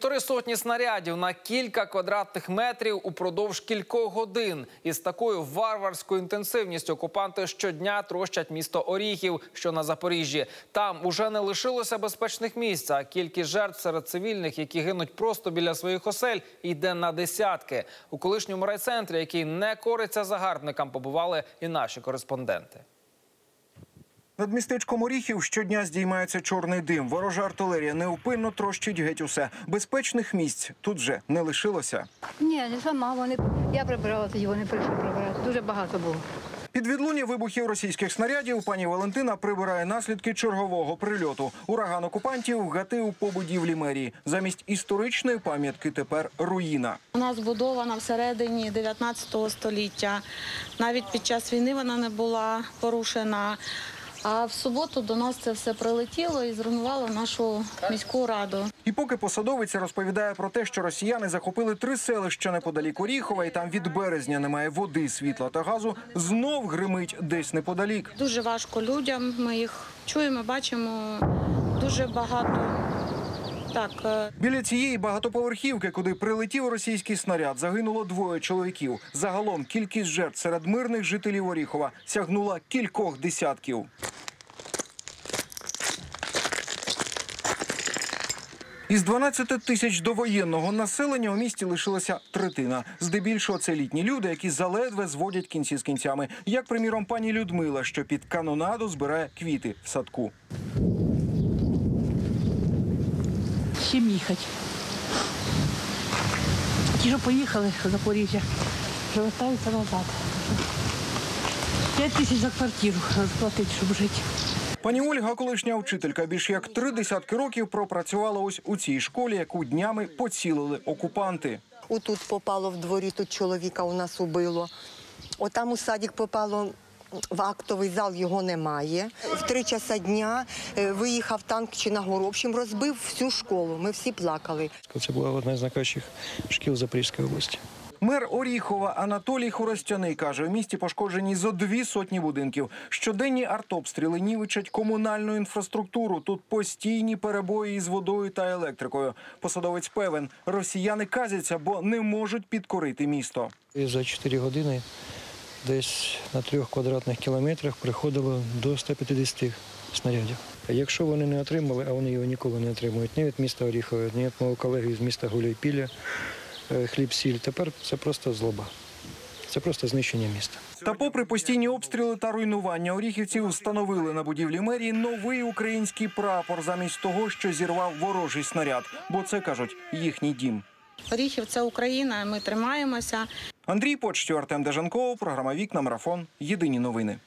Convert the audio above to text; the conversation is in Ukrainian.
Півтори сотні снарядів на кілька квадратних метрів упродовж кількох годин. Із такою варварською інтенсивністю окупанти щодня трощать місто Оріхів, що на Запоріжжі. Там уже не лишилося безпечних місць. А кількість жертв серед цивільних, які гинуть просто біля своїх осель, йде на десятки. У колишньому райцентрі, який не кориться загарбникам, побували і наші кореспонденти. Над містечком Оріхів щодня здіймається чорний дим. Ворожа артилерія невпинно трощить геть усе. Безпечних місць тут вже не лишилося. Ні, не сама. Вони я прибирала тоді, вони прийшли прибирати. Дуже багато було. Під відлуння вибухів російських снарядів пані Валентина прибирає наслідки чергового прильоту. Ураган окупантів гатив по будівлі мерії. Замість історичної пам'ятки тепер руїна. Вона збудована всередині 19 століття. Навіть під час війни вона не була порушена. А в суботу до нас це все прилетіло і зруйнувало нашу міську раду. І поки посадовиця розповідає про те, що росіяни захопили три селища неподалік Оріхова, і там від березня немає води, світла та газу, знов гримить десь неподалік. Дуже важко людям. Ми їх чуємо, бачимо дуже багато. Так, е, Біля цієї багатоповерхівки, куди прилетів російський снаряд, загинуло двоє чоловіків. Загалом кількість жертв серед мирних жителів Оріхова сягнула кількох десятків. Із 12 тисяч довоєнного населення у місті лишилася третина. Здебільшого це літні люди, які заледве зводять кінці з кінцями. Як, приміром, пані Людмила, що під канонаду збирає квіти в садку. Чим їхати? Ті, що поїхали в Запоріжжя, повертаються назад. П'ять тисяч за квартиру розплатити, щоб жити. Пані Ольга, колишня вчителька, більш як три десятки років пропрацювала ось у цій школі, яку днями поцілили окупанти. Отут попало в дворі, тут чоловіка у нас убило. Отам у садик попало в актовий зал, його немає. В три часа дня е, виїхав танк чи на гору. В розбив всю школу. Ми всі плакали. Це була одна з найкращих шкіл Запорізької області. Мер Оріхова Анатолій Хоростяний каже, у місті пошкоджені зо дві сотні будинків. Щоденні артобстріли нівичать комунальну інфраструктуру. Тут постійні перебої із водою та електрикою. Посадовець певен, росіяни казяться, бо не можуть підкорити місто. І за 4 години десь на трьох квадратних кілометрах приходило до 150 снарядів. Якщо вони не отримали, а вони його ніколи не отримують ні від міста Оріхова, ні від мого колеги з міста Гуляйпілля, е, хліб-сіль, тепер це просто злоба. Це просто знищення міста. Та, попри постійні обстріли та руйнування, оріхівці встановили на будівлі мерії новий український прапор замість того, що зірвав ворожий снаряд. Бо це кажуть їхній дім. Оріхів це Україна, ми тримаємося. Андрій Почтю, Артем Дежанков, програма Вікна Марафон. Єдині новини.